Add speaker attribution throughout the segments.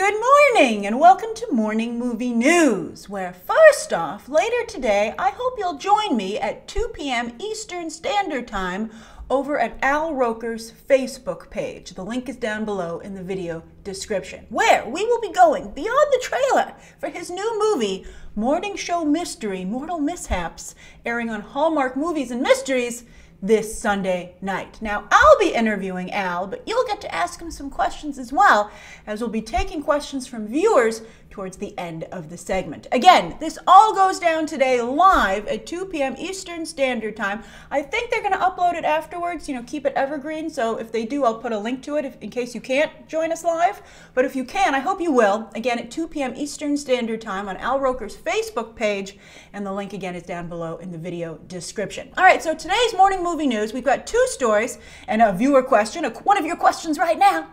Speaker 1: Good morning and welcome to Morning Movie News, where first off, later today, I hope you'll join me at 2 p.m. Eastern Standard Time over at Al Roker's Facebook page. The link is down below in the video description, where we will be going beyond the trailer for his new movie, Morning Show Mystery Mortal Mishaps, airing on Hallmark Movies and Mysteries this Sunday night. Now, I'll be interviewing Al, but you'll get to ask him some questions as well, as we'll be taking questions from viewers towards the end of the segment. Again, this all goes down today live at 2 p.m. Eastern Standard Time. I think they're going to upload it afterwards, you know, keep it evergreen. So if they do, I'll put a link to it if, in case you can't join us live. But if you can, I hope you will. Again, at 2 p.m. Eastern Standard Time on Al Roker's Facebook page. And the link again is down below in the video description. All right, so today's morning movie news, we've got two stories and a viewer question, one of your questions right now.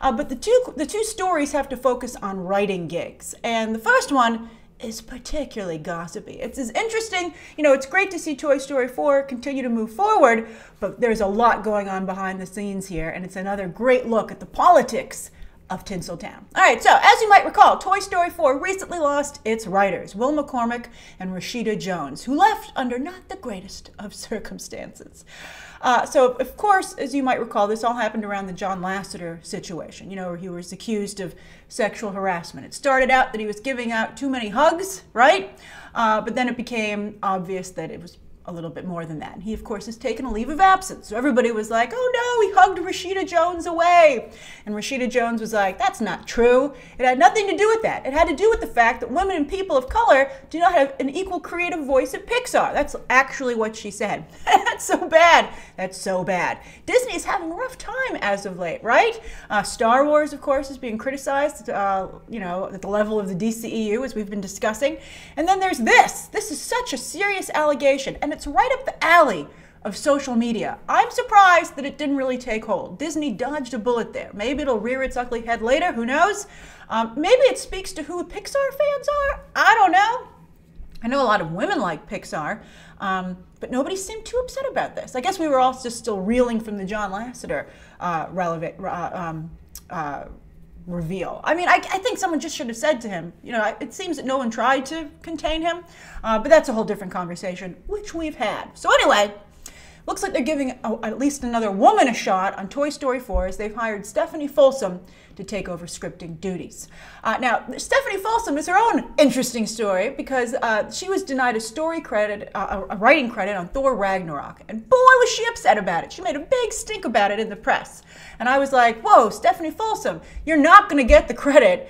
Speaker 1: Uh, but the two, the two stories have to focus on writing gigs. And the first one is particularly gossipy. It's as interesting, you know, it's great to see Toy Story 4 continue to move forward, but there's a lot going on behind the scenes here, and it's another great look at the politics of Tinseltown. All right, so as you might recall, Toy Story 4 recently lost its writers, Will McCormack and Rashida Jones, who left under not the greatest of circumstances. Uh, so, of course, as you might recall, this all happened around the John Lasseter situation, you know, where he was accused of sexual harassment. It started out that he was giving out too many hugs, right? Uh, but then it became obvious that it was a little bit more than that. And he, of course, has taken a leave of absence. So everybody was like, oh no, he hugged Rashida Jones away. And Rashida Jones was like, that's not true. It had nothing to do with that. It had to do with the fact that women and people of color do not have an equal creative voice at Pixar. That's actually what she said. that's so bad. That's so bad. Disney is having a rough time as of late, right? Uh, Star Wars, of course, is being criticized, uh, you know, at the level of the DCEU, as we've been discussing. And then there's this. This is such a serious allegation. And and it's right up the alley of social media. I'm surprised that it didn't really take hold. Disney dodged a bullet there. Maybe it'll rear its ugly head later, who knows? Um, maybe it speaks to who Pixar fans are. I don't know. I know a lot of women like Pixar, um, but nobody seemed too upset about this. I guess we were all just still reeling from the John Lasseter uh, relevant, uh, um, uh, reveal. I mean, I, I, think someone just should have said to him, you know, it seems that no one tried to contain him, uh, but that's a whole different conversation, which we've had. So anyway, looks like they're giving a, at least another woman a shot on Toy Story 4 as they've hired Stephany Folsom to take over scripting duties. Uh, now, Stephany Folsom is her own interesting story because uh, she was denied a story credit, uh, a writing credit on Thor Ragnarok, and boy was she upset about it. She made a big stink about it in the press, and I was like, "Whoa, Stephany Folsom, you're not going to get the credit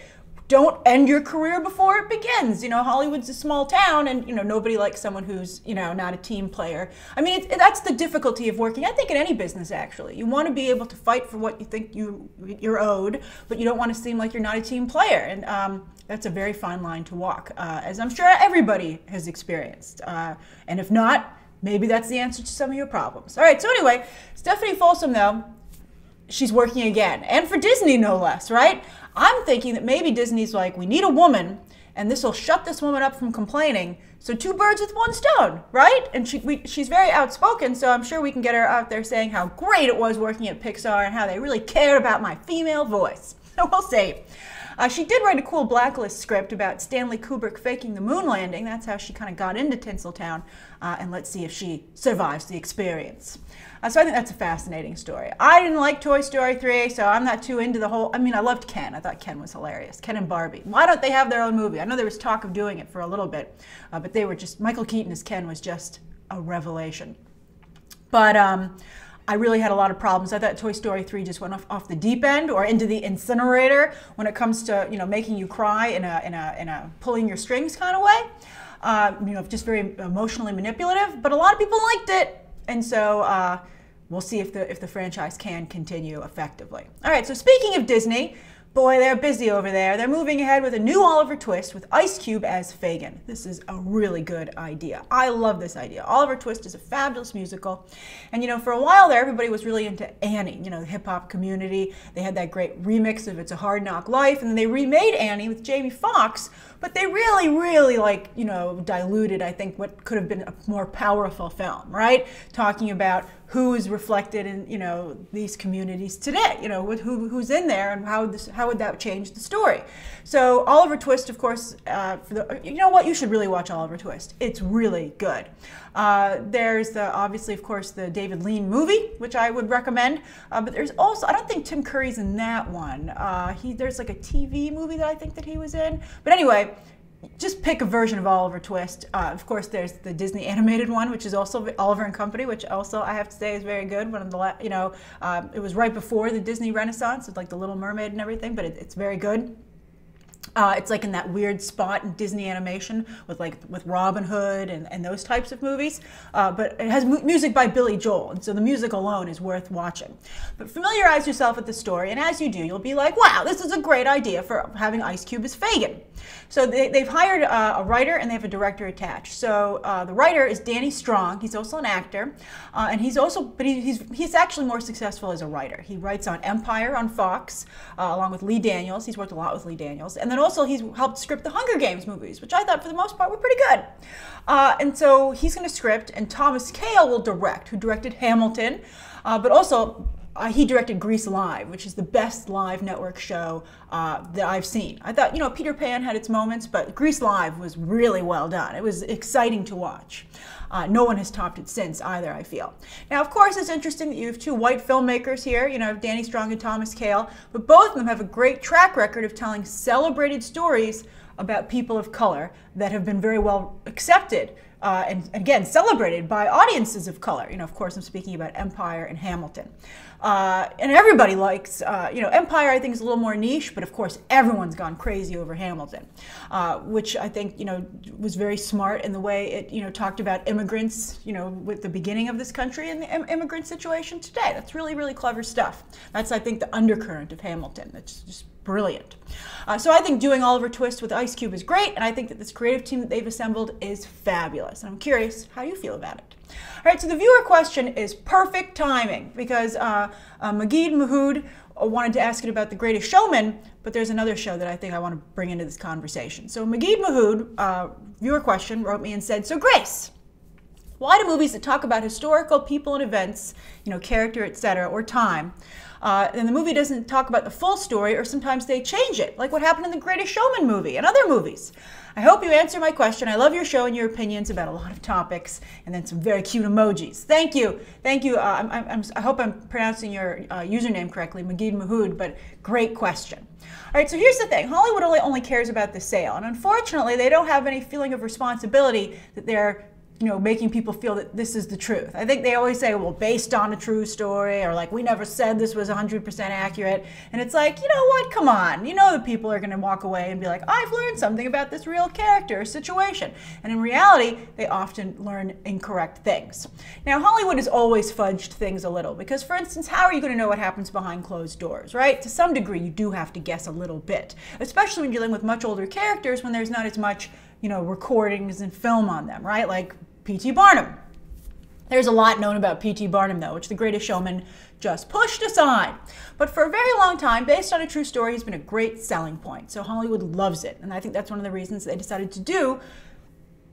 Speaker 1: don't end your career before it begins. You know, Hollywood's a small town, and you know nobody likes someone who's you know not a team player. I mean, that's the difficulty of working. I think in any business, actually, you want to be able to fight for what you think you you're owed, but you don't want to seem like you're not a team player, and um, that's a very fine line to walk, uh, as I'm sure everybody has experienced. Uh, and if not, maybe that's the answer to some of your problems. All right. So anyway, Stephany Folsom, though, she's working again, and for Disney no less, right? I'm thinking that maybe Disney's like, we need a woman, and this will shut this woman up from complaining. So two birds with one stone, right? And she, we, she's very outspoken, so I'm sure we can get her out there saying how great it was working at Pixar and how they really cared about my female voice. So we'll see. Uh, she did write a cool Blacklist script about Stanley Kubrick faking the moon landing. That's how she kind of got into Tinseltown. Uh, and let's see if she survives the experience. Uh, so I think that's a fascinating story. I didn't like Toy Story 3, so I'm not too into the whole. I mean, I loved Ken. I thought Ken was hilarious. Ken and Barbie. Why don't they have their own movie? I know there was talk of doing it for a little bit, uh, but they were just. Michael Keaton as Ken was just a revelation. But um, I really had a lot of problems. I thought Toy Story 3 just went off, off the deep end or into the incinerator when it comes to, you know, making you cry in a, in a, in a pulling your strings kind of way. Uh, you know, just very emotionally manipulative, but a lot of people liked it. And so uh, we'll see if the, if the franchise can continue effectively. All right, so speaking of Disney, Boy, they're busy over there. They're moving ahead with a new Oliver Twist with Ice Cube as Fagin. This is a really good idea. I love this idea. Oliver Twist is a fabulous musical. And you know, for a while there, everybody was really into Annie, you know, the hip hop community. They had that great remix of It's a Hard Knock Life, and then they remade Annie with Jamie Foxx, but they really, really like, you know, diluted, I think, what could have been a more powerful film, right? Talking about who is reflected in, you know, these communities today, you know, with who, who's in there and how this, how would that change the story? So Oliver Twist, of course, uh, the, you know what? You should really watch Oliver Twist. It's really good. Uh, there's the, obviously, of course, the David Lean movie, which I would recommend. Uh, but there's also, I don't think Tim Curry's in that one. Uh, he, there's like a TV movie that I think that he was in. But anyway, just pick a version of Oliver Twist. Uh, of course, there's the Disney animated one, which is also Oliver and Company, which also I have to say is very good. One of the, you know, um, it was right before the Disney Renaissance with like the Little Mermaid and everything, but it, it's very good. Uh, it's like in that weird spot in Disney animation with like with Robin Hood and, and those types of movies. Uh, but it has mu music by Billy Joel, and so the music alone is worth watching. But familiarize yourself with the story, and as you do, you'll be like, wow, this is a great idea for having Ice Cube as Fagin. So they, have hired uh, a writer and they have a director attached. So uh, the writer is Danny Strong. He's also an actor, uh, and he's also, but he, he's he's actually more successful as a writer. He writes on Empire on Fox, uh, along with Lee Daniels. He's worked a lot with Lee Daniels, and then also he's helped script the Hunger Games movies, which I thought for the most part were pretty good. Uh, and so he's going to script, and Thomas Kail will direct, who directed Hamilton, uh, but also uh, he directed Grease Live, which is the best live network show uh, that I've seen. I thought, you know, Peter Pan had its moments, but Grease Live was really well done. It was exciting to watch. Uh, no one has topped it since either, I feel. Now, of course, it's interesting that you have two white filmmakers here, you know, Danny Strong and Thomas Kail, but both of them have a great track record of telling celebrated stories about people of color that have been very well accepted uh, and again celebrated by audiences of color. You know, of course, I'm speaking about Empire and Hamilton. Uh, and everybody likes, uh, you know, Empire I think is a little more niche, but of course everyone's gone crazy over Hamilton, uh, which I think, you know, was very smart in the way it, you know, talked about immigrants, you know, with the beginning of this country and the Im immigrant situation today. That's really, really clever stuff. That's, I think, the undercurrent of Hamilton. That's just brilliant. Uh, so I think doing Oliver Twist with Ice Cube is great, and I think that this creative team that they've assembled is fabulous. And I'm curious how you feel about it. All right, so the viewer question is perfect timing because uh, uh, Magid Mahood wanted to ask it about The Greatest Showman, but there's another show that I think I want to bring into this conversation. So Magid Mahood, uh, viewer question, wrote me and said, so Grace, why do movies that talk about historical people and events, you know, character, etc., or time, uh, and the movie doesn't talk about the full story, or sometimes they change it, like what happened in the Greatest Showman movie and other movies. I hope you answer my question. I love your show and your opinions about a lot of topics, and then some very cute emojis. Thank you, thank you. Uh, I'm, I'm, i hope I'm pronouncing your uh, username correctly, Magid Mahood. But great question. All right, so here's the thing: Hollywood only only cares about the sale, and unfortunately, they don't have any feeling of responsibility that they're you know, making people feel that this is the truth. I think they always say, well, based on a true story, or like, we never said this was 100% accurate. And it's like, you know what, come on. You know that people are going to walk away and be like, I've learned something about this real character or situation. And in reality, they often learn incorrect things. Now, Hollywood has always fudged things a little because, for instance, how are you going to know what happens behind closed doors, right? To some degree, you do have to guess a little bit, especially when dealing with much older characters when there's not as much you know, recordings and film on them, right? Like P.T. Barnum. There's a lot known about P.T. Barnum, though, which The Greatest Showman just pushed aside. But for a very long time, based on a true story, has been a great selling point. So Hollywood loves it. And I think that's one of the reasons they decided to do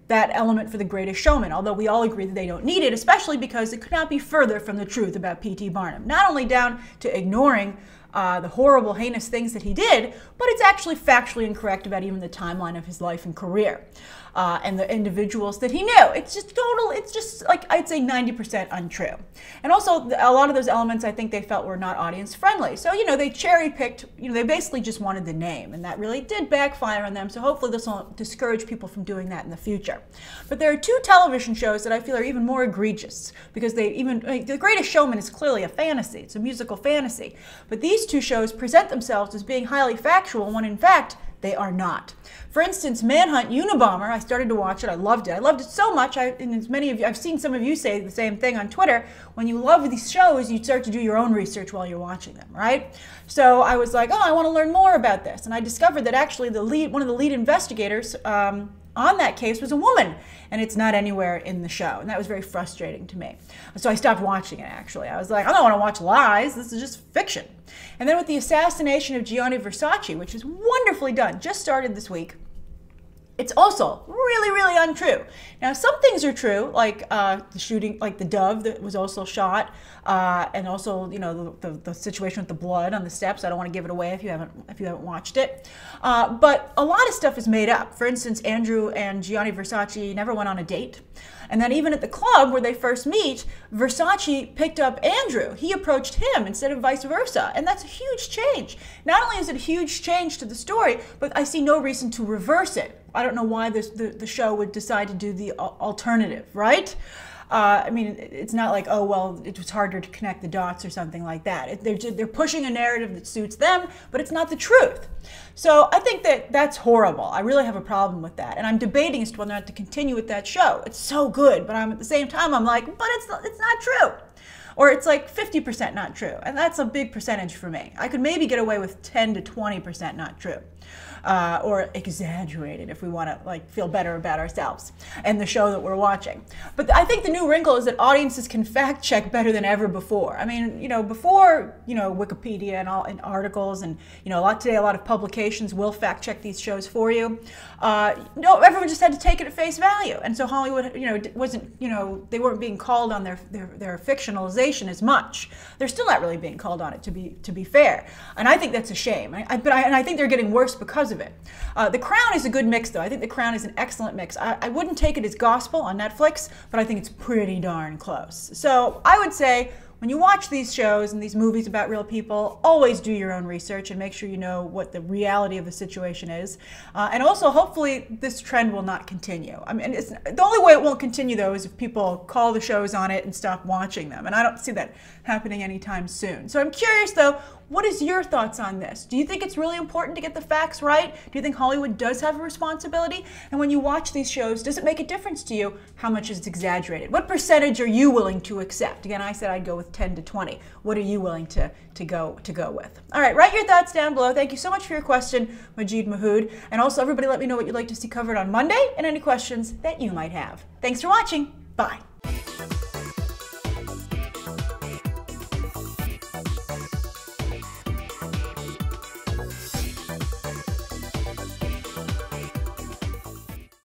Speaker 1: that element for The Greatest Showman, although we all agree that they don't need it, especially because it could not be further from the truth about P.T. Barnum. Not only down to ignoring uh, the horrible, heinous things that he did, but it's actually factually incorrect about even the timeline of his life and career uh, and the individuals that he knew. It's just total, I'd say 90% untrue. And also, a lot of those elements I think they felt were not audience friendly. So, you know, they cherry picked, you know, they basically just wanted the name, and that really did backfire on them. So, hopefully, this will discourage people from doing that in the future. But there are two television shows that I feel are even more egregious because they even, like, The Greatest Showman is clearly a fantasy, it's a musical fantasy. But these two shows present themselves as being highly factual when in fact, they are not. For instance, Manhunt Unabomber, I started to watch it. I loved it. I loved it so much. I, and as many of you, I've seen some of you say the same thing on Twitter. When you love these shows, you start to do your own research while you're watching them, right? So I was like, oh, I want to learn more about this. And I discovered that actually the lead, one of the lead investigators, um, on that case was a woman, and it's not anywhere in the show. And that was very frustrating to me. So I stopped watching it, actually. I was like, I don't want to watch lies. This is just fiction. And then with the assassination of Gianni Versace, which is wonderfully done, just started this week, it's also really, really untrue. Now, some things are true, like uh, the shooting, like the dove that was also shot, uh, and also, you know, the, the, the, situation with the blood on the steps. I don't want to give it away if you haven't if you haven't watched it. Uh, but a lot of stuff is made up. For instance, Andrew and Gianni Versace never went on a date. And then even at the club where they first meet, Versace picked up Andrew. He approached him instead of vice versa. And that's a huge change. Not only is it a huge change to the story, but I see no reason to reverse it. I don't know why this, the, the show would decide to do the alternative, right? Uh, I mean, it's not like, oh, well, it was harder to connect the dots or something like that. they're, they're pushing a narrative that suits them, but it's not the truth. So I think that that's horrible. I really have a problem with that. And I'm debating as to whether or not to continue with that show. It's so good, but I'm at the same time, I'm like, but it's, it's not true or it's like 50% not true. And that's a big percentage for me. I could maybe get away with 10 to 20% not true uh, or exaggerated if we want to like feel better about ourselves and the show that we're watching. But I think the new wrinkle is that audiences can fact check better than ever before. I mean, you know, before you know Wikipedia and all and articles and you know a lot today, a lot of publications will fact check these shows for you. Uh, no, everyone just had to take it at face value, and so Hollywood, you know, wasn't you know they weren't being called on their their, their fictionalization as much. They're still not really being called on it to be to be fair, and I think that's a shame. I, I, but I, and I think they're getting worse because of it. Uh, the Crown is a good mix, though. I think The Crown is an excellent mix. I, I wouldn't take it as gospel on Netflix, but I think it's pretty darn close. So I would say when you watch these shows and these movies about real people, always do your own research and make sure you know what the reality of the situation is. Uh, and also, hopefully, this trend will not continue. I mean, the only way it won't continue, though, is if people call the shows on it and stop watching them. And I don't see that happening anytime soon. So I'm curious, though, what is your thoughts on this? Do you think it's really important to get the facts right? Do you think Hollywood does have a responsibility? And when you watch these shows, does it make a difference to you how much is exaggerated? What percentage are you willing to accept? Again, I said I'd go with 10 to 20. What are you willing to, to go to go with? All right, write your thoughts down below. Thank you so much for your question, Majid Mahood. And also everybody let me know what you'd like to see covered on Monday and any questions that you might have. Thanks for watching. Bye.